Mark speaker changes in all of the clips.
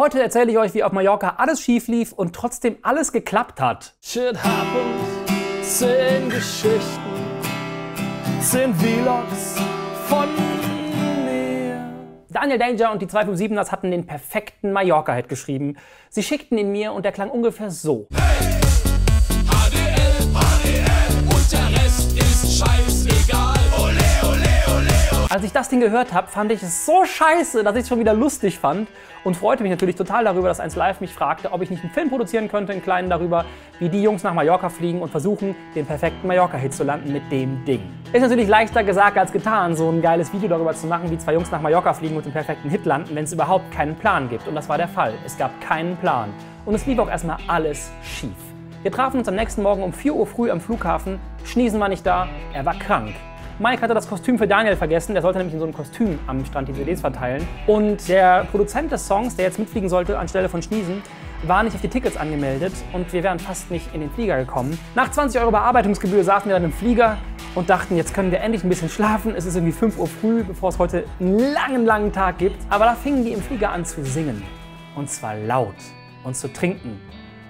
Speaker 1: Heute erzähle ich euch, wie auf Mallorca alles schief lief und trotzdem alles geklappt hat.
Speaker 2: Shit happens, zehn Geschichten, zehn Vlogs von mir.
Speaker 1: Daniel Danger und die 257ers hatten den perfekten Mallorca-Hit geschrieben. Sie schickten ihn mir und der klang ungefähr so.
Speaker 2: HDL, HDL und der Rest ist scheißegal.
Speaker 1: Als ich das Ding gehört habe, fand ich es so scheiße, dass ich es schon wieder lustig fand und freute mich natürlich total darüber, dass 1 Live mich fragte, ob ich nicht einen Film produzieren könnte, einen kleinen darüber, wie die Jungs nach Mallorca fliegen und versuchen, den perfekten Mallorca-Hit zu landen mit dem Ding. Ist natürlich leichter gesagt als getan, so ein geiles Video darüber zu machen, wie zwei Jungs nach Mallorca fliegen und den perfekten Hit landen, wenn es überhaupt keinen Plan gibt. Und das war der Fall. Es gab keinen Plan. Und es lief auch erstmal alles schief. Wir trafen uns am nächsten Morgen um 4 Uhr früh am Flughafen. Schniesen war nicht da, er war krank. Mike hatte das Kostüm für Daniel vergessen, der sollte nämlich in so einem Kostüm am Strand die CDs verteilen. Und der Produzent des Songs, der jetzt mitfliegen sollte anstelle von Schniesen, war nicht auf die Tickets angemeldet und wir wären fast nicht in den Flieger gekommen. Nach 20 Euro Bearbeitungsgebühr saßen wir dann im Flieger und dachten, jetzt können wir endlich ein bisschen schlafen. Es ist irgendwie 5 Uhr früh, bevor es heute einen langen, langen Tag gibt. Aber da fingen die im Flieger an zu singen. Und zwar laut und zu trinken.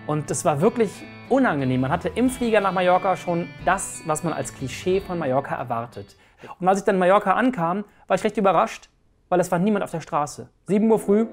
Speaker 1: Und es war wirklich unangenehm. Man hatte im Flieger nach Mallorca schon das, was man als Klischee von Mallorca erwartet. Und als ich dann in Mallorca ankam, war ich recht überrascht, weil es war niemand auf der Straße. 7 Uhr früh,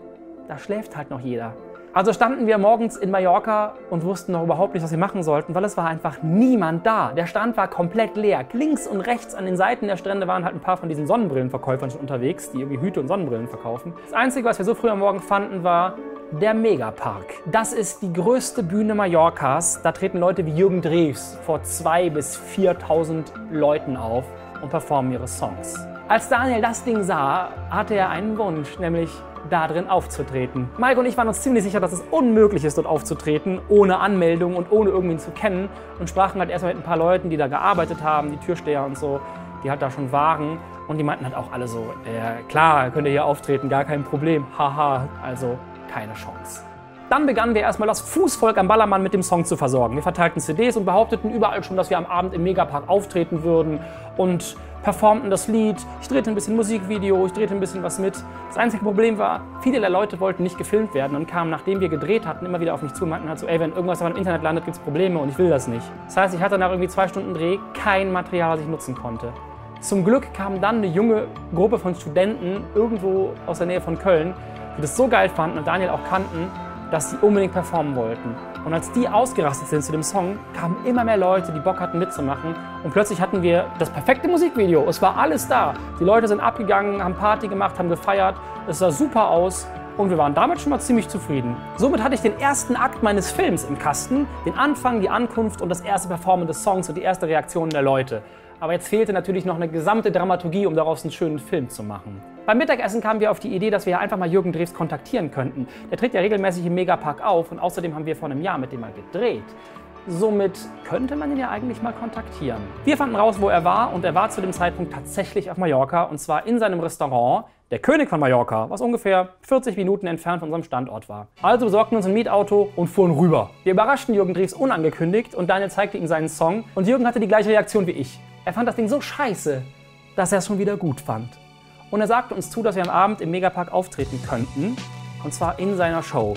Speaker 1: da schläft halt noch jeder. Also standen wir morgens in Mallorca und wussten noch überhaupt nicht, was wir machen sollten, weil es war einfach niemand da. Der Strand war komplett leer. Links und rechts an den Seiten der Strände waren halt ein paar von diesen Sonnenbrillenverkäufern schon unterwegs, die irgendwie Hüte und Sonnenbrillen verkaufen. Das Einzige, was wir so früh am Morgen fanden, war der Megapark. Das ist die größte Bühne Mallorcas. Da treten Leute wie Jürgen Drews vor 2.000 bis 4.000 Leuten auf und performen ihre Songs. Als Daniel das Ding sah, hatte er einen Wunsch, nämlich da drin aufzutreten. Mike und ich waren uns ziemlich sicher, dass es unmöglich ist, dort aufzutreten, ohne Anmeldung und ohne irgendwen zu kennen und sprachen halt erstmal mit ein paar Leuten, die da gearbeitet haben, die Türsteher und so, die halt da schon waren und die meinten halt auch alle so, äh, klar, könnt ihr hier auftreten, gar kein Problem, haha, also keine Chance. Dann begannen wir erstmal das Fußvolk am Ballermann mit dem Song zu versorgen. Wir verteilten CDs und behaupteten überall schon, dass wir am Abend im Megapark auftreten würden und performten das Lied. Ich drehte ein bisschen Musikvideo, ich drehte ein bisschen was mit. Das einzige Problem war, viele der Leute wollten nicht gefilmt werden und kamen, nachdem wir gedreht hatten, immer wieder auf mich zu und meinten halt so, ey, wenn irgendwas auf dem Internet landet, gibt es Probleme und ich will das nicht. Das heißt, ich hatte nach irgendwie zwei Stunden Dreh kein Material, was ich nutzen konnte. Zum Glück kam dann eine junge Gruppe von Studenten irgendwo aus der Nähe von Köln, die das so geil fanden und Daniel auch kannten, dass sie unbedingt performen wollten. Und als die ausgerastet sind zu dem Song, kamen immer mehr Leute, die Bock hatten mitzumachen. Und plötzlich hatten wir das perfekte Musikvideo. Es war alles da. Die Leute sind abgegangen, haben Party gemacht, haben gefeiert. Es sah super aus. Und wir waren damit schon mal ziemlich zufrieden. Somit hatte ich den ersten Akt meines Films im Kasten. Den Anfang, die Ankunft und das erste Performen des Songs und die erste Reaktion der Leute. Aber jetzt fehlte natürlich noch eine gesamte Dramaturgie, um daraus einen schönen Film zu machen. Beim Mittagessen kamen wir auf die Idee, dass wir einfach mal Jürgen Drews kontaktieren könnten. Der tritt ja regelmäßig im Megapark auf und außerdem haben wir vor einem Jahr mit dem mal gedreht. Somit könnte man ihn ja eigentlich mal kontaktieren. Wir fanden raus, wo er war und er war zu dem Zeitpunkt tatsächlich auf Mallorca und zwar in seinem Restaurant, der König von Mallorca, was ungefähr 40 Minuten entfernt von unserem Standort war. Also besorgten uns ein Mietauto und fuhren rüber. Wir überraschten Jürgen Drews unangekündigt und Daniel zeigte ihm seinen Song und Jürgen hatte die gleiche Reaktion wie ich. Er fand das Ding so scheiße, dass er es schon wieder gut fand. Und er sagte uns zu, dass wir am Abend im Megapark auftreten könnten. Und zwar in seiner Show.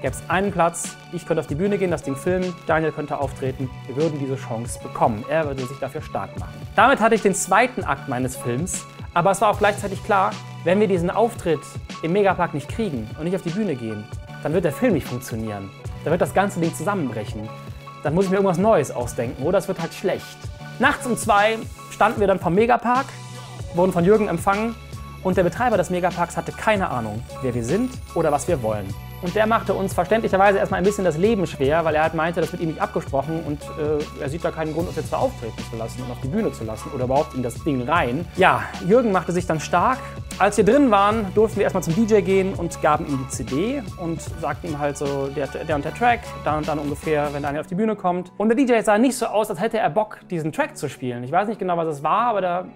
Speaker 1: Gäbe es einen Platz, ich könnte auf die Bühne gehen, das Ding filmen, Daniel könnte auftreten, wir würden diese Chance bekommen. Er würde sich dafür stark machen. Damit hatte ich den zweiten Akt meines Films, aber es war auch gleichzeitig klar, wenn wir diesen Auftritt im Megapark nicht kriegen und nicht auf die Bühne gehen, dann wird der Film nicht funktionieren. Dann wird das ganze Ding zusammenbrechen. Dann muss ich mir irgendwas Neues ausdenken oder es wird halt schlecht. Nachts um zwei standen wir dann vom Megapark, wurden von Jürgen empfangen und der Betreiber des Megaparks hatte keine Ahnung, wer wir sind oder was wir wollen. Und der machte uns verständlicherweise erstmal ein bisschen das Leben schwer, weil er halt meinte, das wird ihm nicht abgesprochen und äh, er sieht da keinen Grund, uns jetzt da auftreten zu lassen und auf die Bühne zu lassen oder überhaupt in das Ding rein. Ja, Jürgen machte sich dann stark. Als wir drin waren, durften wir erstmal zum DJ gehen und gaben ihm die CD und sagten ihm halt so, der, der und der Track, dann und dann ungefähr, wenn Daniel auf die Bühne kommt. Und der DJ sah nicht so aus, als hätte er Bock, diesen Track zu spielen. Ich weiß nicht genau, was es war, aber der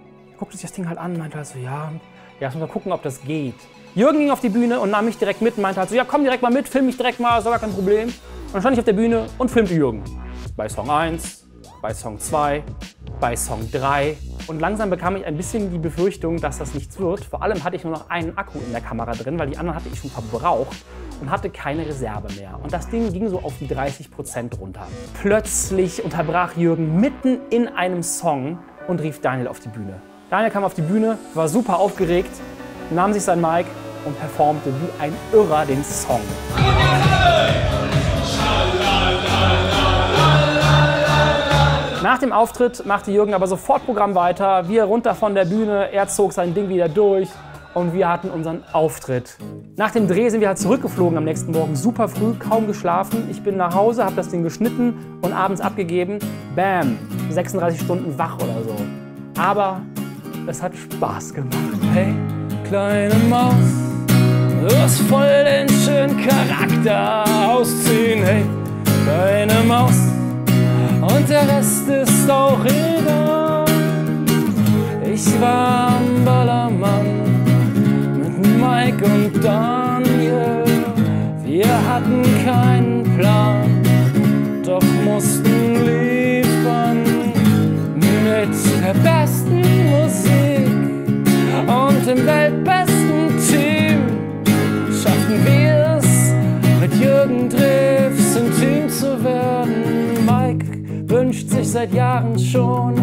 Speaker 1: guckte sich das Ding halt an meinte halt so, ja, ja, muss mal gucken, ob das geht. Jürgen ging auf die Bühne und nahm mich direkt mit und meinte halt so, ja komm direkt mal mit, film mich direkt mal, ist gar kein Problem. Und dann stand ich auf der Bühne und filmte Jürgen. Bei Song 1, bei Song 2, bei Song 3. Und langsam bekam ich ein bisschen die Befürchtung, dass das nichts wird. Vor allem hatte ich nur noch einen Akku in der Kamera drin, weil die anderen hatte ich schon verbraucht. und hatte keine Reserve mehr. Und das Ding ging so auf die 30% runter. Plötzlich unterbrach Jürgen mitten in einem Song und rief Daniel auf die Bühne. Daniel kam auf die Bühne, war super aufgeregt, nahm sich sein Mic und performte wie ein Irrer den Song. Nach dem Auftritt machte Jürgen aber sofort Programm weiter. Wir runter von der Bühne, er zog sein Ding wieder durch und wir hatten unseren Auftritt. Nach dem Dreh sind wir halt zurückgeflogen am nächsten Morgen, super früh, kaum geschlafen. Ich bin nach Hause, habe das Ding geschnitten und abends abgegeben. Bam, 36 Stunden wach oder so. Aber es hat Spaß gemacht. Hey, kleine Maus, du hast voll den schönen Charakter ausziehen. Hey, kleine Maus, und der Rest ist auch egal. Ich war am Ballermann mit Mike und Daniel. Wir hatten keinen Plan, doch mussten liefern mit der besten dem weltbesten Team. Schafften wir es, mit Jürgen ein Team zu werden. Mike wünscht sich seit Jahren schon,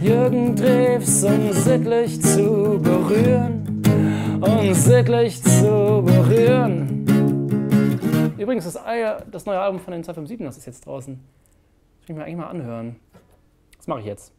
Speaker 1: Jürgen Drews um sittlich zu berühren, um sittlich zu berühren. Übrigens, das, das neue Album von den 257, das ist jetzt draußen. Das will ich mir eigentlich mal anhören. Das mache ich jetzt.